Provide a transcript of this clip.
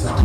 さ